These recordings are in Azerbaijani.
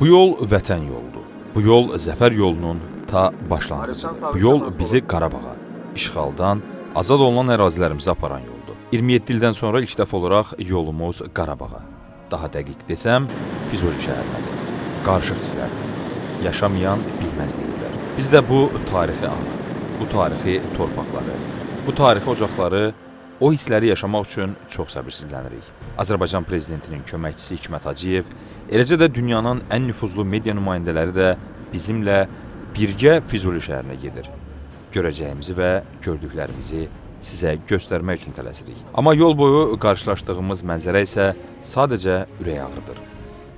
Bu yol vətən yoludur. Bu yol zəfər yolunun ta başlanğıcıdır. Bu yol bizi Qarabağa, işğaldan azad olunan ərazilərimizə aparan yoldur. 27 ildən sonra ilk dəfə olaraq yolumuz Qarabağa, daha dəqiq desəm, Füzuli şəhərinədir. Qarışıq hisslərdir. Yaşamayan bilməz deyirlər. Biz də bu tarixi anı, bu tarixi torpaqları, bu tarixi ocaqları o hissləri yaşamaq üçün çox səbirsizlənirik. Azərbaycan prezidentinin köməkçisi Hikmət Hacıyev, eləcə də dünyanın ən nüfuzlu media nümayəndələri də bizimlə birgə Füzuli şəhərinə gedir. Görəcəyimizi və gördüklərimizi sizə göstərmək üçün tələsirik. Amma yol boyu qarşılaşdığımız mənzərə isə sadəcə ürək ağrıdır.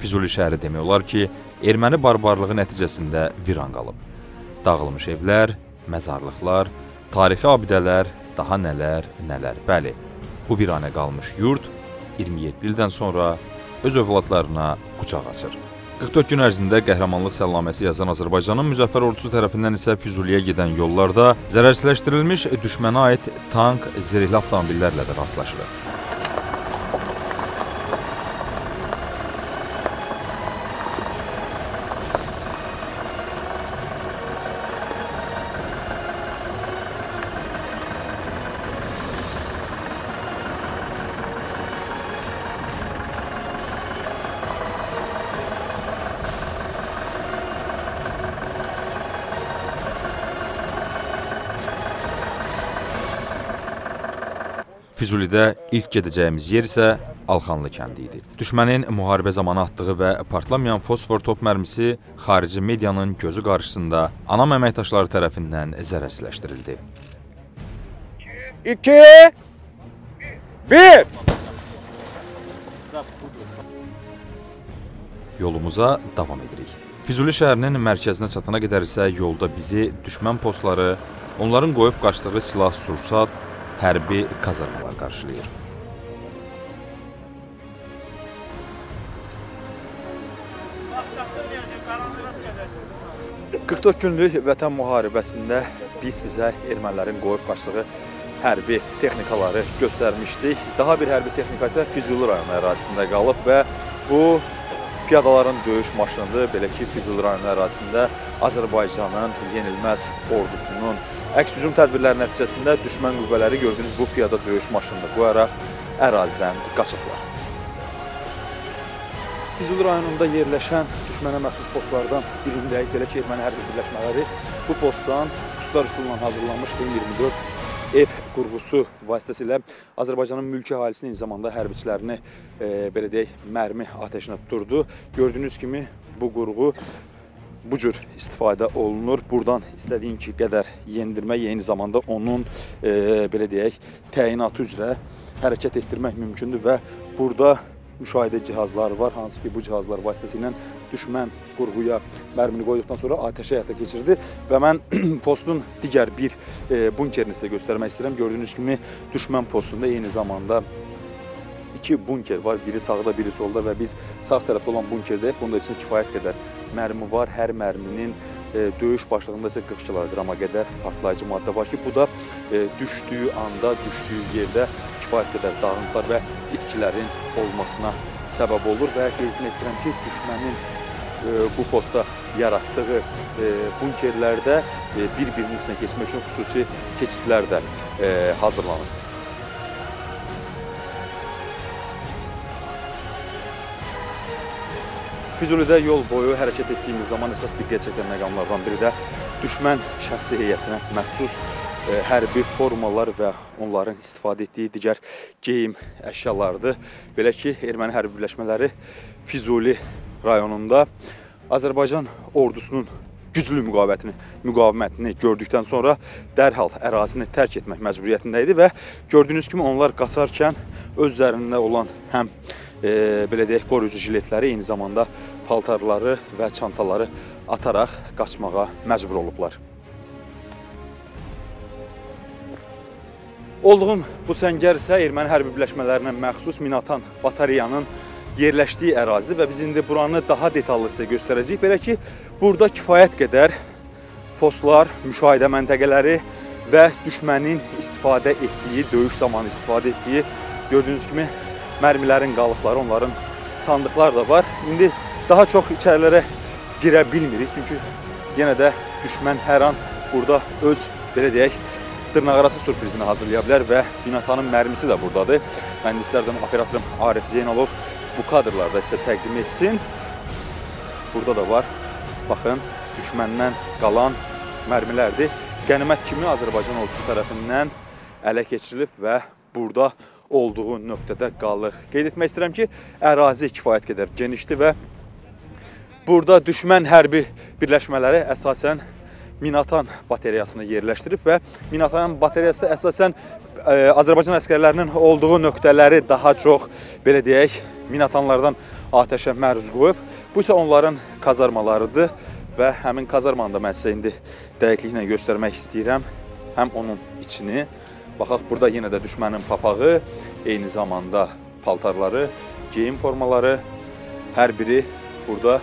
Füzuli şəhəri demək olar ki, erməni barbarlığı nəticəsində viran qalıb. Dağılmış evlər, məzarlıqlar, tarixi abidələr, daha nələr, nələr. Bəli, bu viranə qalmış yurt 27 ildən sonra öz övladlarına qucaq açır. 44 gün ərzində qəhrəmanlıq səllaməsi yazan Azərbaycanın müzəffər ordusu tərəfindən isə Füzuliyə gedən yollarda zərərsizləşdirilmiş düşmənə aid tank, zirehli avtomobillərlə də rastlaşırıq. Füzulidə ilk gedəcəyimiz yer isə Alxanlı kəndi idi. Düşmənin müharibə zamanı atdığı və partlamayan fosfor top mərmisi xarici medianın gözü qarşısında anam əməkdaşları tərəfindən zərərsizləşdirildi. 2 1 Yolumuza davam edirik. Füzuli şəhərinin mərkəzinə çatana qədər isə yolda bizi düşmən postları, onların qoyub qaçdığı silah-sursat, hərbi kazarmalar qarşılayır. Bax, 44 günlük vətən müharibəsində biz sizə ermənilərin qoyub qaçdığı hərbi texnikaları göstərmişdik. Daha bir hərbi texnika isə Füzuli rayonu ərazisində qalıb və bu piyadaların döyüş maşınıdır. Belə ki, Füzuli rayonu ərazisində Azərbaycanın yenilməz ordusunun əks hücum tədbirləri nəticəsində düşmən qüvvələri gördüyünüz bu piyada döyüş maşınını qoyaraq ərazidən qaçıblar. Füzuli rayonunda yerləşən düşmənə məxsus postlardan birindəyik. Belə ki, erməni hərbi birləşmələri bu postdan Quslar üsulundan hazırlanmış M24 ev qurğusu vasitəsilə Azərbaycanın mülki əhalisini eyni zamanda hərbiçilərini e, belə deyək, mərmi atəşinə tuturdu. Gördüyünüz kimi bu qurğu bu cür istifadə olunur. Burdan istədiyin ki qədər yendirmək, eyni zamanda onun e, belə deyək, təyinatı üzrə hərəkət etdirmək mümkündür və burada müşahidə cihazları var, hansı ki bu cihazlar vasitəsilə düşmən qurğuya mərmini qoyduqdan sonra atəşə həyata keçirdi və mən postun digər bir e, bunkerini sizə göstərmək istəyirəm. Gördüyünüz kimi düşmən postunda eyni zamanda iki bunker var. Biri sağda, biri solda və biz sağ tərəfdə olan bunkerdəyik. Bunda içində kifayət qədər mərmi var. Hər mərminin döyüş başlığında isə 40 kiloqrama qədər partlayıcı maddə var ki, bu da e, düşdüyü anda, düşdüyü yerdə kifayət qədər dağıntılar və itkilərin olmasına səbəb olur və qeyd istəyirəm ki, düşmənin e, bu posta yaratdığı e, bunkerlərdə e, bir-birinin içinə keçmək üçün xüsusi keçidlər də hazırlanır. Füzulidə yol boyu hərəkət etdiyimiz zaman əsas diqqət çəkən məqamlardan biri də düşmən şəxsi heyətinə məxsus e, hərbi formalar və onların istifadə etdiyi digər geyim əşyalarıdır. Belə ki, erməni hərbi birləşmələri Füzuli rayonunda Azərbaycan ordusunun güclü müqavimətini, müqavimətini gördükdən sonra dərhal ərazini tərk etmək məcburiyyətində idi və gördüyünüz kimi onlar qaçarkən öz üzərində olan həm e, belə deyək qoruyucu jiletləri, eyni zamanda paltarları və çantaları ataraq qaçmağa məcbur olublar. Olduğum bu səngər isə erməni hərbi birləşmələrinə məxsus Minatan batareyanın yerləşdiyi ərazidir və biz indi buranı daha detallı sizə göstərəcəyik. Belə ki, burada kifayət qədər postlar, müşahidə məntəqələri və düşmənin istifadə etdiyi, döyüş zamanı istifadə etdiyi gördüyünüz kimi mərmilərin qalıqları, onların sandıqlar da var. İndi daha çox içərilərə girə bilmirik. Çünki yenə də düşmən hər an burada öz belə deyək dırnaqarası sürprizini hazırlaya bilər və Binatanın mərmisi də burdadır. Mən istərdim operatorum Arif Zeynalov bu kadrlarda sizə təqdim etsin. Burada da var. Baxın, düşməndən qalan mərmilərdir. Qənimət kimi Azərbaycan ordusu tərəfindən ələ keçirilib və burada olduğu nöqtədə qalır. Qeyd etmək istəyirəm ki, ərazi kifayət qədər genişdir və burada düşmən hərbi birləşmələri əsasən Minatan bateriyasını yerləşdirib və Minatan bateriyası da əsasən ə, Azərbaycan əskərlərinin olduğu nöqtələri daha çox belə deyək, Minatanlardan atəşə məruz qoyub. Bu isə onların kazarmalarıdır və həmin kazarmanı da mən sizə indi dəqiqliklə göstərmək istəyirəm. Həm onun içini, baxaq burada yenə də düşmənin papağı, eyni zamanda paltarları, geyim formaları, hər biri burada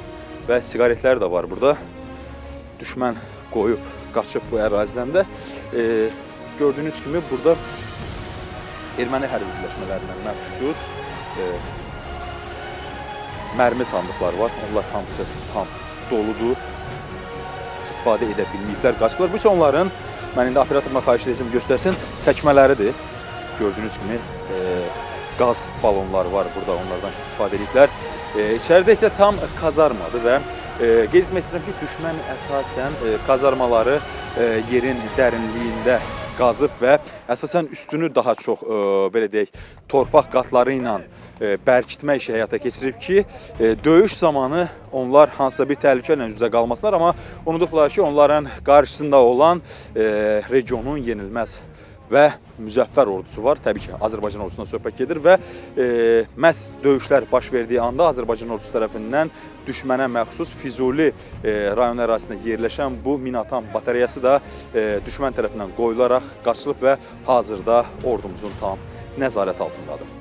və siqaretlər də var burada. Düşmən qoyub qaçıb bu ərazidən də. E, gördüyünüz kimi burada erməni hərbi birləşmələrindən məxsus e, mərmi sandıqları var. Onlar hamısı tam doludur. İstifadə edə bilməyiblər, qaçıblar. Bu isə onların, mən indi operatoruma xahiş edəcəm göstərsin, çəkmələridir. Gördüyünüz kimi e, qaz balonları var burada, onlardan istifadə ediblər. E, içəridə isə tam kazarmadır və e, qeyd etmək istəyirəm ki, düşmən əsasən e, kazarmaları e, yerin dərinliyində qazıb və əsasən üstünü daha çox e, belə deyək, torpaq qatları ilə e, bərkitmə işi həyata keçirib ki, e, döyüş zamanı onlar hansısa bir təhlükə ilə üz-üzə qalmasınlar, amma unudublar ki, onların qarşısında olan e, regionun yenilməz və müzəffər ordusu var. Təbii ki, Azərbaycan ordusundan söhbət gedir və e, məhz döyüşlər baş verdiyi anda Azərbaycan ordusu tərəfindən düşmənə məxsus Füzuli e, rayon ərazisində yerləşən bu Minatan bateriyası da e, düşmən tərəfindən qoyularaq qaçılıb və hazırda ordumuzun tam nəzarət altındadır.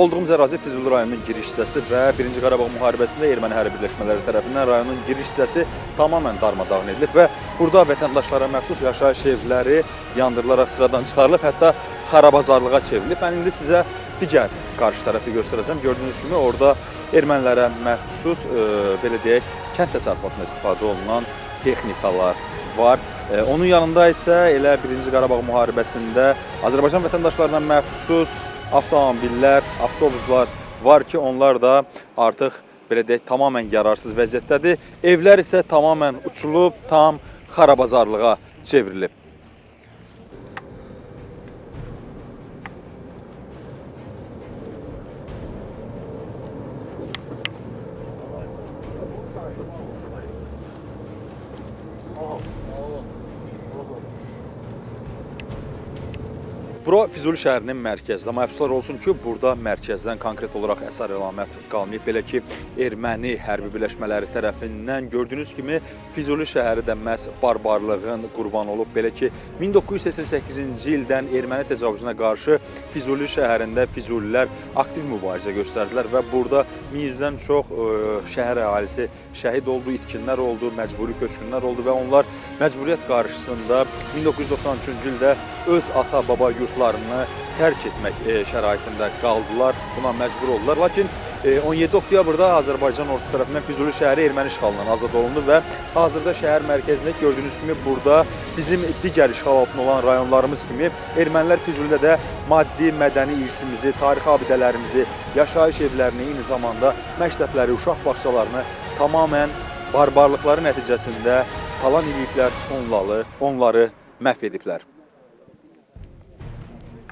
Olduğumuz ərazi Füzuli rayonunun giriş hissəsidir və 1-ci Qarabağ müharibəsində erməni hərbi birləşmələri tərəfindən rayonun giriş hissəsi tamamilə darmadağın edilib və burada vətəndaşlara məxsus yaşayış evləri yandırılaraq sıradan çıxarılıb, hətta xarabazarlığa çevrilib. Mən indi sizə digər qarşı tərəfi göstərəcəm. Gördüyünüz kimi orada ermənilərə məxsus e, belə deyək, kənd təsərrüfatında istifadə olunan texnikalar var. E, onun yanında isə elə 1-ci Qarabağ müharibəsində Azərbaycan vətəndaşlarına məxsus avtomobillər, avtobuslar var ki, onlar da artıq belə deyək, tamamilə yararsız vəziyyətdədir. Evlər isə tamamilə uçulub, tam xarabazarlığa çevrilib. Bura Füzuli şəhərinin mərkəzidir. Amma əfsuslar olsun ki, burada mərkəzdən konkret olaraq əsər əlamət qalmayıb. Belə ki, erməni hərbi birləşmələri tərəfindən gördüyünüz kimi Füzuli şəhəri də məhz barbarlığın qurbanı olub. Belə ki, 1988-ci ildən erməni təcavüzünə qarşı Füzuli şəhərində Füzulilər aktiv mübarizə göstərdilər və burada 1100-dən çox ə, şəhər əhalisi şəhid oldu, itkinlər oldu, məcburi köçkünlər oldu və onlar məcburiyyət qarşısında 1993-cü ildə öz ata-baba yurtlarını tərk etmək e, şəraitində qaldılar. Buna məcbur oldular. Lakin e, 17 oktyabrda Azərbaycan ordusu tərəfindən Füzuli şəhəri erməni işğalından azad olundu və hazırda şəhər mərkəzində gördüyünüz kimi burada bizim digər işğal altında olan rayonlarımız kimi ermənilər Füzulidə də maddi, mədəni irsimizi, tarixi abidələrimizi, yaşayış evlərini, eyni zamanda məktəbləri, uşaq bağçalarını tamamən barbarlıqları nəticəsində talan ediblər, onları, onları məhv ediblər.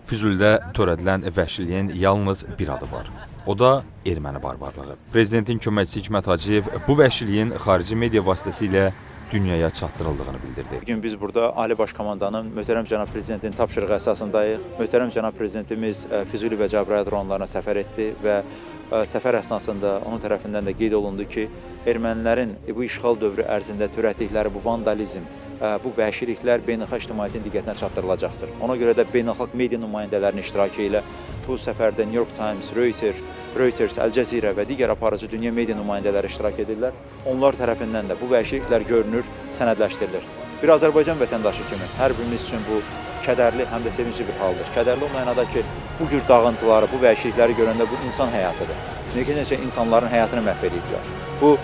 Füzulidə törədilən vəhşiliyin yalnız bir adı var. O da erməni barbarlığı. Prezidentin köməkçisi Hikmət Hacıyev bu vəhşiliyin xarici media vasitəsilə dünyaya çatdırıldığını bildirdi. Bugün biz burada Ali Baş Komandanın möhtərəm cənab prezidentin tapşırığı əsasındayıq. Möhtərəm cənab prezidentimiz ə, Füzuli və Cəbrayıl rayonlarına səfər etdi və ə, səfər əsnasında onun tərəfindən də qeyd olundu ki, ermənilərin bu işğal dövrü ərzində törətdikləri bu vandalizm, bu vəhşiliklər beynəlxalq ictimaiyyətin diqqətinə çatdırılacaqdır. Ona görə də beynəlxalq media nümayəndələrinin iştirakı ilə bu səfərdə New York Times, Reuters, Reuters, Əl Cəzirə və digər aparıcı dünya media nümayəndələri iştirak edirlər. Onlar tərəfindən də bu vəhşiliklər görünür, sənədləşdirilir. Bir Azərbaycan vətəndaşı kimi hər birimiz üçün bu kədərli, həm də sevincli bir haldır. Kədərli o mənada ki, bu cür dağıntıları, bu vəhşilikləri görəndə bu insan həyatıdır. Necə-necə insanların həyatını məhv ediblər. Bu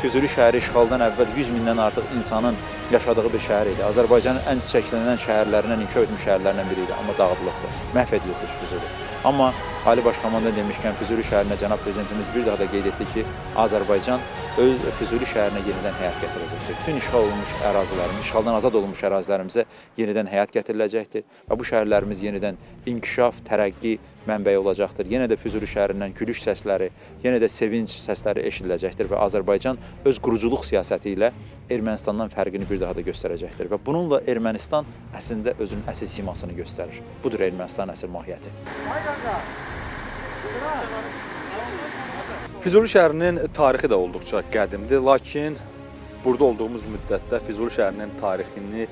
Füzuli şəhəri işğaldan əvvəl 100 mindən artıq insanın yaşadığı bir şəhər idi. Azərbaycanın ən çiçəklənən şəhərlərindən, inkişaf etmiş şəhərlərindən biri idi, amma dağıdılıbdır, məhv edilibdir Füzuli. Amma Ali Baş Komandan demişkən Füzuli şəhərinə cənab prezidentimiz bir daha da qeyd etdi ki, Azərbaycan öz Füzuli şəhərinə yenidən həyat gətirəcəkdir. Bütün işğal olunmuş ərazilərimiz, işğaldan azad olunmuş ərazilərimizə yenidən həyat gətiriləcəkdir və bu şəhərlərimiz yenidən inkişaf, tərəqqi mənbəyi olacaqdır. Yenə də Füzuli şəhərindən gülüş səsləri, yenə də sevinc səsləri eşidiləcəkdir və Azərbaycan öz quruculuq siyasəti ilə Ermənistandan fərqini bir daha da göstərəcəkdir və bununla Ermənistan əslində özünün əsl simasını göstərir. Budur Ermənistan əsl mahiyyəti. Füzuli şəhərinin tarixi də olduqca qədimdir, lakin burada olduğumuz müddətdə Füzuli şəhərinin tarixini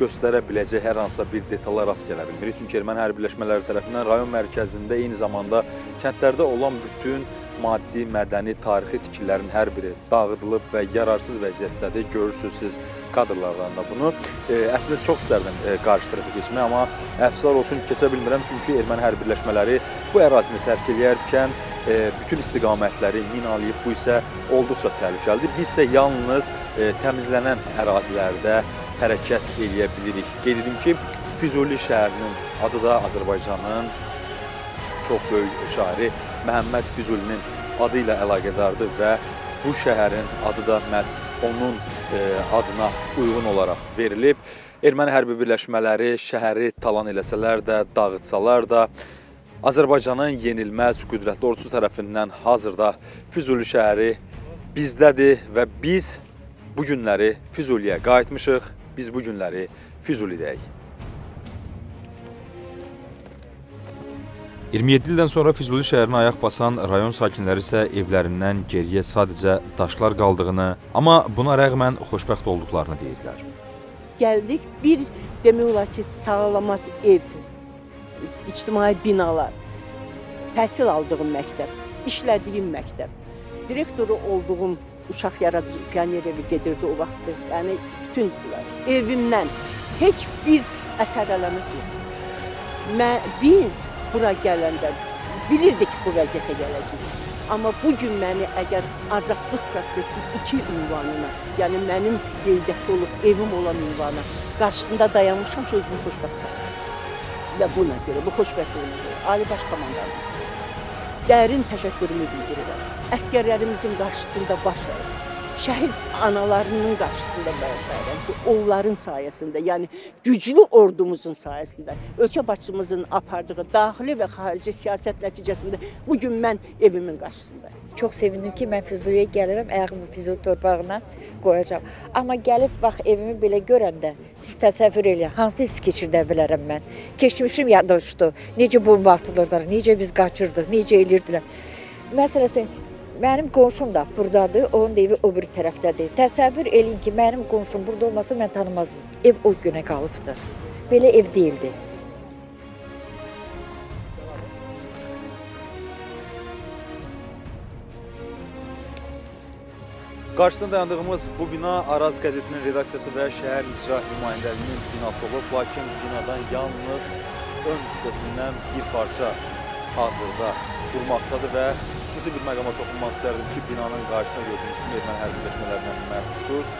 göstərə biləcək hər hansısa bir detala rast gələ bilmirik. Çünki erməni hərbi birləşmələri tərəfindən rayon mərkəzində eyni zamanda kəndlərdə olan bütün maddi, mədəni, tarixi tikililərin hər biri dağıdılıb və yararsız vəziyyətdədir. Görürsünüz siz kadrlardan da bunu. E, əslində çox istərdim e, qarşı tərəfə keçmək, amma əfsuslar olsun keçə bilmirəm çünki erməni hərbi birləşmələri bu ərazini tərk edərkən e, bütün istiqamətləri minalayıb. Bu isə olduqca təhlükəlidir. Biz isə yalnız e, təmizlənən ərazilərdə hərəkət eləyə bilirik. Qeyd edim ki, Füzuli şəhərinin adı da Azərbaycanın çox böyük şairi Məhəmməd Füzulinin adı ilə əlaqədardır və bu şəhərin adı da məhz onun e, adına uyğun olaraq verilib. Erməni hərbi birləşmələri şəhəri talan eləsələr də, dağıtsalar da, Azərbaycanın yenilməz qüdrətli ordusu tərəfindən hazırda Füzuli şəhəri bizdədir və biz bu günləri Füzuliyə qayıtmışıq. Biz bu günləri Füzulidəyik. 27 ildən sonra Füzuli şəhərinə ayaq basan rayon sakinləri isə evlərindən geriyə sadəcə daşlar qaldığını, amma buna rəğmən xoşbəxt olduqlarını deyirlər. Gəldik, bir demək olar ki, sağlamat ev, ictimai binalar, təhsil aldığım məktəb, işlədiyim məktəb, direktoru olduğum uşaq yaradıcı pioner evi gedirdi o vaxtı. Yəni bütün evimdən heç bir əsər əlamət yox. Mən biz bura gələndə bilirdik bu vəziyyətə gələcəyik. Amma bu gün məni əgər Azadlıq prospekti 2 ünvanına, yəni mənim qeydiyyatda olub evim olan ünvana qarşısında dayanmışam ki, özümü xoşbəxt sayıram. Və buna görə, bu xoşbəxtliyimə görə Ali Baş Komandanımıza dərin təşəkkürümü bildirirəm. Əskərlərimizin qarşısında baş əyirəm şəhid analarının qarşısında dayanışayam ki, onların sayəsində, yəni güclü ordumuzun sayəsində, ölkə başçımızın apardığı daxili və xarici siyasət nəticəsində bu gün mən evimin qarşısındayım. Çox sevindim ki, mən Füzuliyə gəlirəm, ayağımı Füzuli torpağına qoyacağam. Amma gəlib bax evimi belə görəndə siz təsəvvür eləyin, hansı his keçirdə bilərəm mən. Keçmişim yadda uçdu. Necə bomba atılırdılar, necə biz qaçırdıq, necə eləyirdilər. Məsələsi Mənim qonşum da burdadır, onun evi o bir tərəfdədir. Təsəvvür eləyin ki, mənim qonşum burada olmasa mən tanımazdım. Ev o günə qalıbdı. Belə ev deyildi. Qarşısında dayandığımız bu bina Araz qəzetinin redaksiyası və şəhər icra nümayəndəliyinin binası olub, lakin binadan yalnız ön hissəsindən bir parça hazırda durmaqdadır və xüsusi bir məqama toxunmaq istərdim ki, binanın qarşısına gördüyünüz kimi erməni hərbi birləşmələrindən məxsus,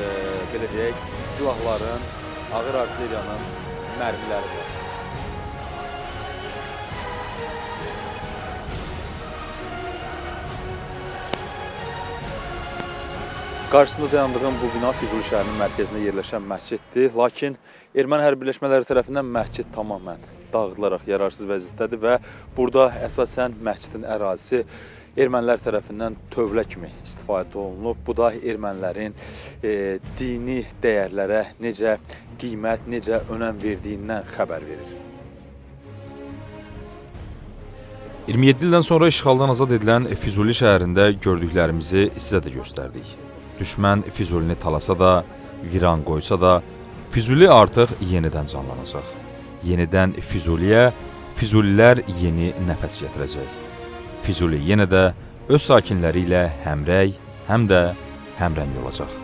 e, belə deyək, silahların, ağır artilleriyanın mərmiləri var. Qarşısında dayandığım bu bina Füzuli şəhərinin mərkəzində yerləşən məsciddir. Lakin erməni hərbi birləşmələri tərəfindən məscid tamamən dağıdılaraq yararsız vəziyyətdədir və burada əsasən məscidin ərazisi ermənilər tərəfindən tövlə kimi istifadə olunub. Bu da ermənilərin e, dini dəyərlərə necə qiymət, necə önəm verdiyindən xəbər verir. 27 ildən sonra işğaldan azad edilən Füzuli şəhərində gördüklərimizi sizə də göstərdik. Düşmən Füzulini talasa da, viran qoysa da, Füzuli artıq yenidən canlanacaq yenidən Füzuliyə, Füzulilər yeni nəfəs gətirəcək. Füzuli yenə də öz sakinləri ilə həmrəy, həm də həmrəng olacaq.